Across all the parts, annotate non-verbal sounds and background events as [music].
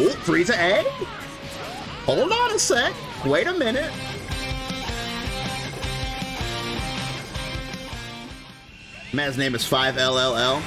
Oh, Frieza A? Hold on a sec. Wait a minute. Man's name is 5LLL.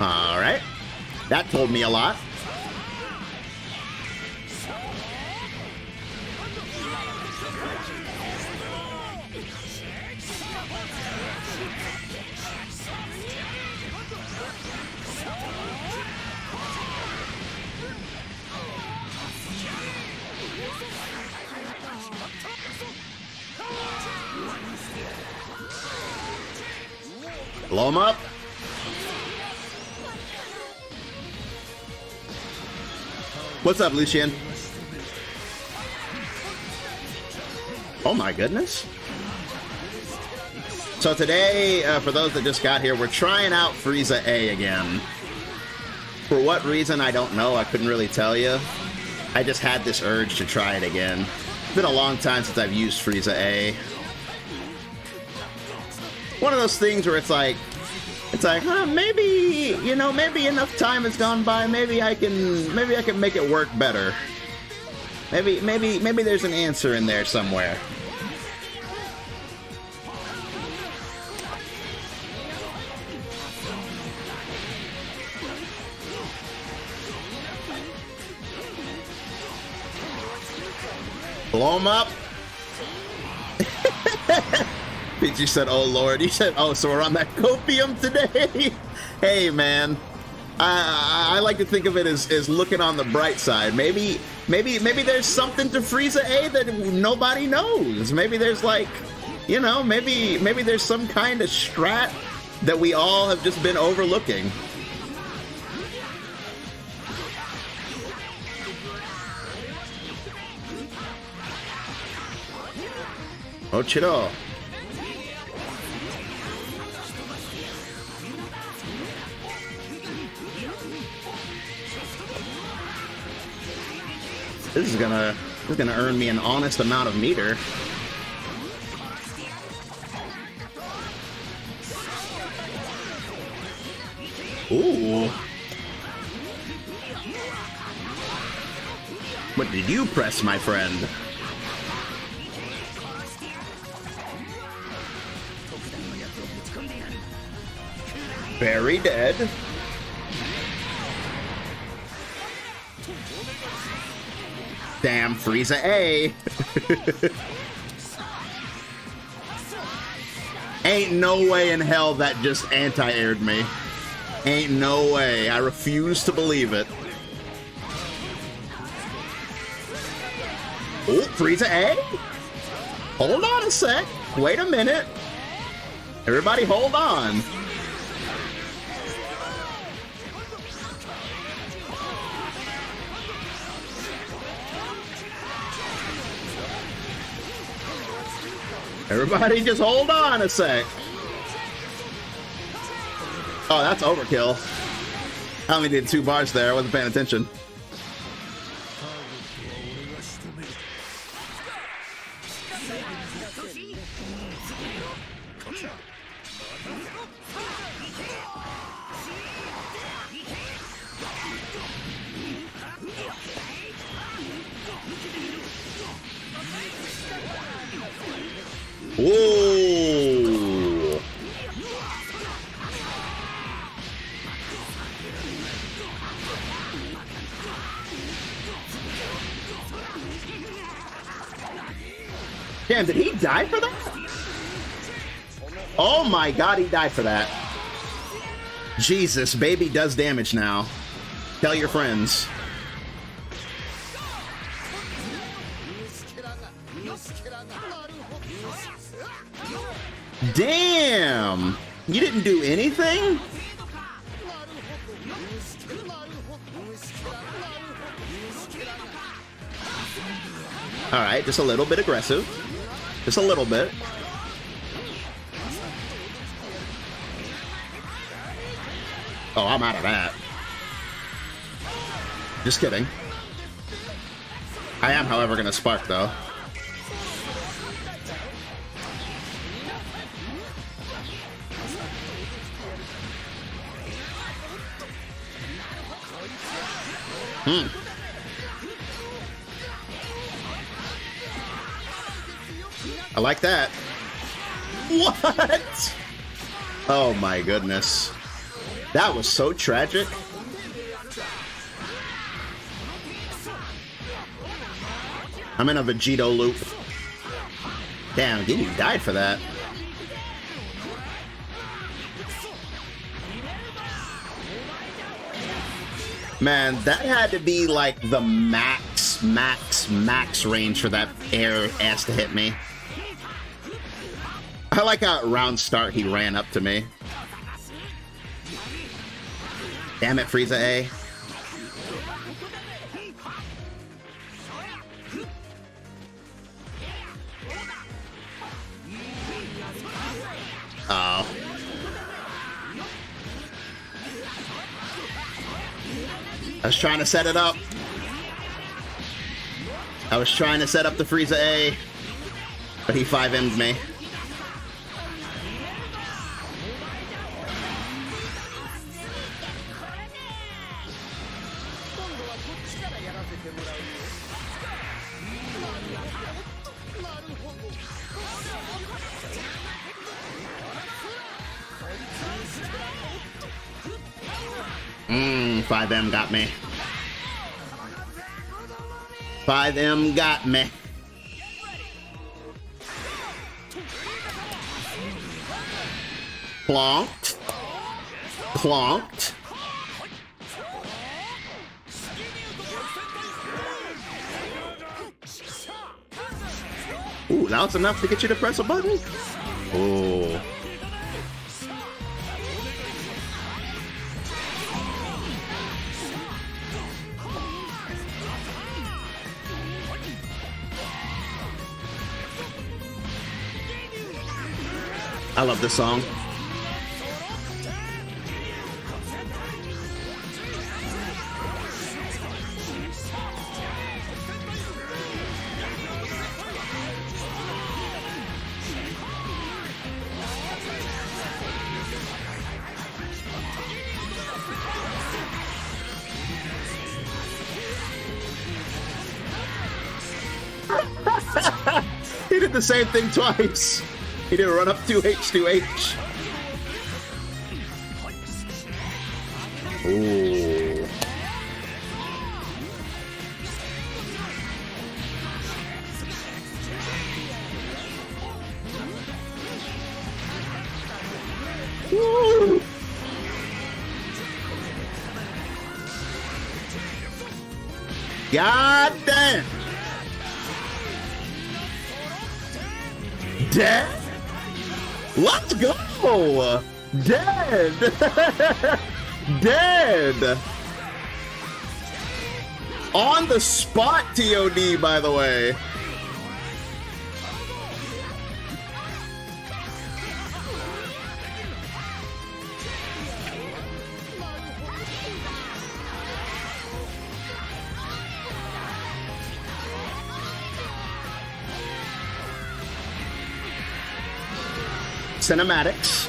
Alright. That told me a lot. Blow him up. What's up, Lucian? Oh my goodness. So today, uh, for those that just got here, we're trying out Frieza A again. For what reason, I don't know. I couldn't really tell you. I just had this urge to try it again. It's been a long time since I've used Frieza A. One of those things where it's like, it's like, huh, maybe, you know, maybe enough time has gone by, maybe I can, maybe I can make it work better. Maybe, maybe, maybe there's an answer in there somewhere. Blow him up. [laughs] Peachy said, "Oh Lord." He said, "Oh, so we're on that copium today." [laughs] hey, man. I, I like to think of it as, as looking on the bright side. Maybe, maybe, maybe there's something to Frieza A that nobody knows. Maybe there's like, you know, maybe maybe there's some kind of strat that we all have just been overlooking. This is gonna this is gonna earn me an honest amount of meter. Ooh. What did you press, my friend? Very dead. Damn, Frieza A. [laughs] Ain't no way in hell that just anti-aired me. Ain't no way. I refuse to believe it. Oh, Frieza A? Hold on a sec. Wait a minute. Everybody hold on. Everybody just hold on a sec. Oh, that's overkill. I only did two bars there. I wasn't paying attention. Whoa! Damn, did he die for that? Oh my god, he died for that. Jesus, baby does damage now. Tell your friends. Damn! You didn't do anything? Alright, just a little bit aggressive. Just a little bit. Oh, I'm out of that. Just kidding. I am, however, going to spark, though. Hmm. I like that. What? Oh my goodness. That was so tragic. I'm in a Vegito loop. Damn, Ginyu died for that. Man, that had to be like the max, max, max range for that air ass to hit me. I like how at round start he ran up to me. Damn it, Frieza A. I was trying to set it up. I was trying to set up the Frieza A, but he 5M'd me. Mmm, 5M got me. 5M got me. Plonked. Plonked. Ooh, that was enough to get you to press a button? Ooh. I love this song. [laughs] he did the same thing twice. He did a run up to H2H. Ooh. Woo. God damn. Dead? Let's go! Dead! [laughs] Dead! On the spot, TOD, by the way. Cinematics.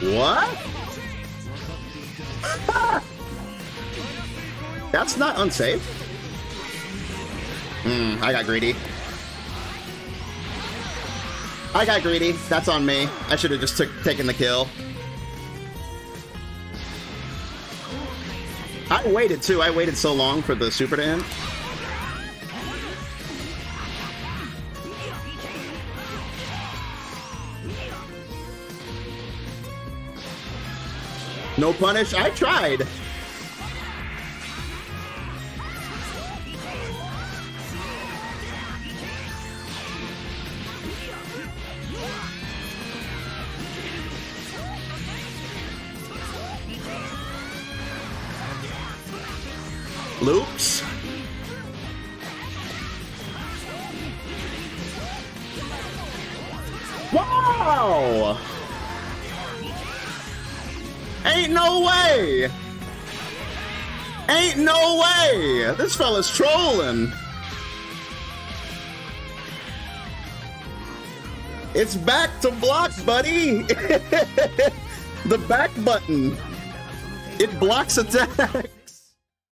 What? [laughs] That's not unsafe. Hmm, I got greedy. I got greedy. That's on me. I should have just took, taken the kill. I waited too. I waited so long for the super to end. No punish? I tried. Loops. Wow! Ain't no way! Ain't no way! This fella's trolling. It's back to block, buddy! [laughs] the back button. It blocks attack.